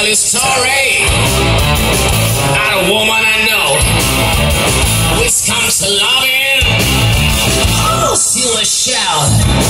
tell you a story about a woman I know. Which comes to loving, oh, steal a shell.